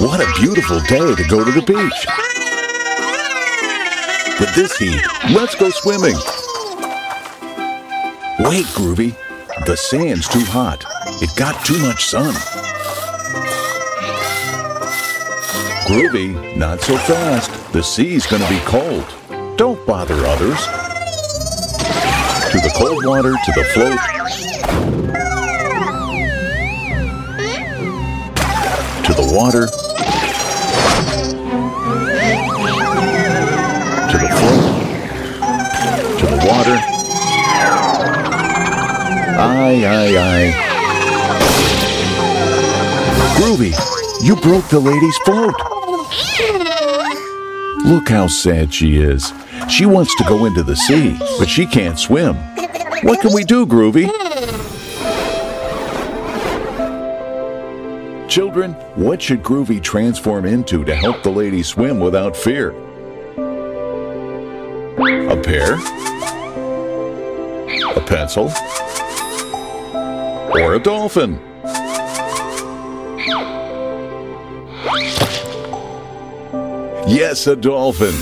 What a beautiful day to go to the beach. With this heat, let's go swimming. Wait, Groovy. The sand's too hot. It got too much sun. Groovy, not so fast. The sea's gonna be cold. Don't bother others. To the cold water, to the float. To the water. Aye, aye, aye. Groovy, you broke the lady's float. Look how sad she is. She wants to go into the sea, but she can't swim. What can we do, Groovy? Children, what should Groovy transform into to help the lady swim without fear? A pear? A pencil? Or a dolphin? Yes, a dolphin.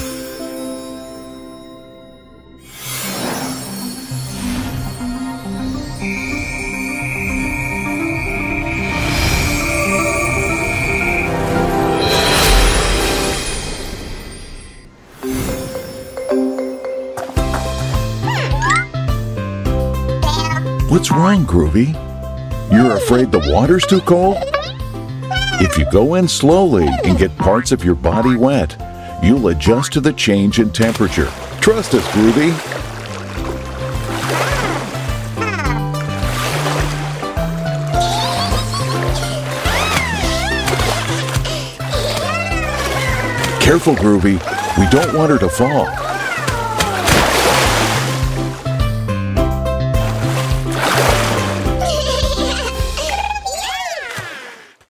What's wrong, Groovy? You're afraid the water's too cold? If you go in slowly and get parts of your body wet, you'll adjust to the change in temperature. Trust us, Groovy. Careful, Groovy. We don't want her to fall.